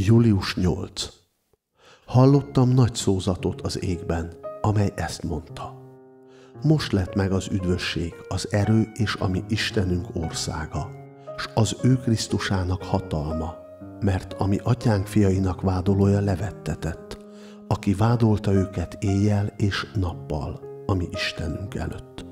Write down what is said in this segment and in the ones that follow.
Július 8. Hallottam nagy szózatot az égben, amely ezt mondta. Most lett meg az üdvösség, az erő és a mi Istenünk országa, s az ő Krisztusának hatalma, mert ami atyánk fiainak vádolója levettetett, aki vádolta őket éjjel és nappal, ami Istenünk előtt.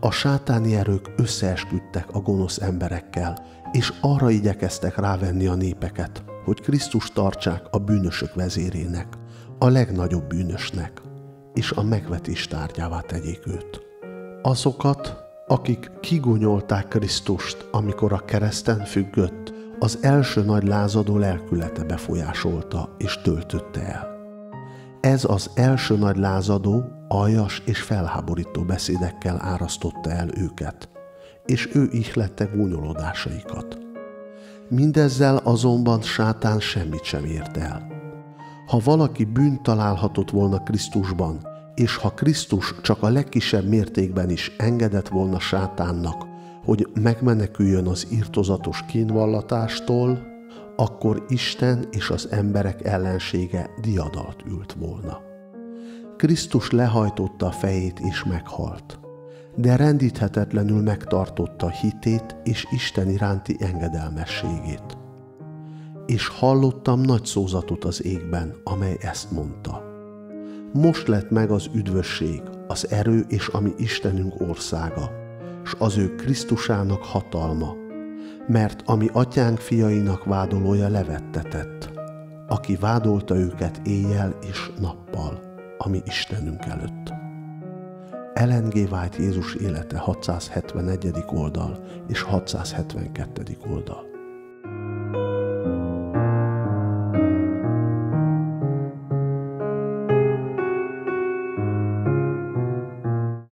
A sátáni erők összeesküdtek a gonosz emberekkel, és arra igyekeztek rávenni a népeket, hogy Krisztus tartsák a bűnösök vezérének, a legnagyobb bűnösnek, és a megvetés tárgyává tegyék őt. Azokat, akik kigonyolták Krisztust, amikor a kereszten függött, az első nagy lázadó lelkülete befolyásolta és töltötte el. Ez az első nagy lázadó aljas és felháborító beszédekkel árasztotta el őket, és ő ihlette gúnyolódásaikat. Mindezzel azonban sátán semmit sem ért el. Ha valaki bűnt találhatott volna Krisztusban, és ha Krisztus csak a legkisebb mértékben is engedett volna sátánnak, hogy megmeneküljön az írtozatos kínvallatástól, akkor Isten és az emberek ellensége diadalt ült volna. Krisztus lehajtotta a fejét és meghalt, de rendíthetetlenül megtartotta hitét és Isten iránti engedelmességét. És hallottam nagy szózatot az égben, amely ezt mondta. Most lett meg az üdvösség, az erő és a mi Istenünk országa, s az ő Krisztusának hatalma, mert ami atyánk fiainak vádolója levettetett, aki vádolta őket éjjel és nappal, ami Istenünk előtt. Ellen G. White Jézus élete 671. oldal és 672. oldal.